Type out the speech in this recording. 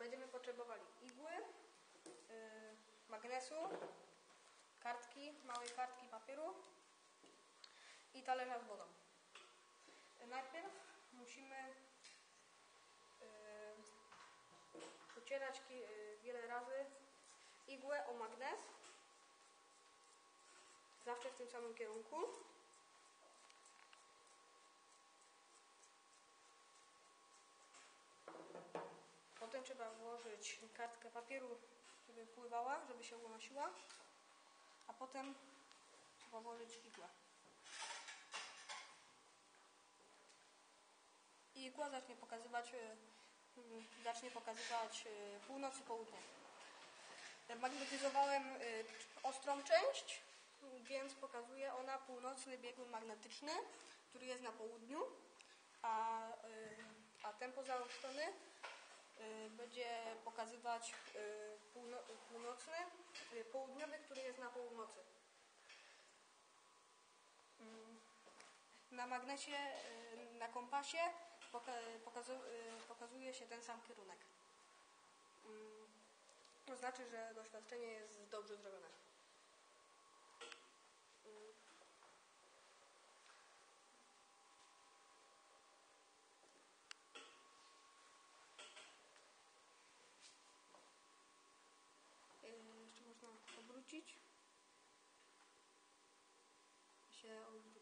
będziemy potrzebowali igły, y, magnesu, kartki, małej kartki papieru i talerza z wodą. Najpierw musimy y, ucierać y, wiele razy igłę o magnes, zawsze w tym samym kierunku. Potem kartkę papieru, żeby pływała, żeby się unosiła, a potem trzeba włożyć igłę. I igła zacznie pokazywać, y, y, zacznie pokazywać y, północ i południe. Magnetyzowałem y, ostrą część, więc pokazuje ona północny biegun magnetyczny, który jest na południu, a, a ten pozaostrzony y, będzie pokazywać y, półno, północny, y, południowy, który jest na północy. Mm, Na magnesie, y, na kompasie poka- pokazu, y, pokazuje się ten sam kierunek. Mm, To znaczy, że doświadczenie jest dobrze zrobione. Doncic. Şey oldu.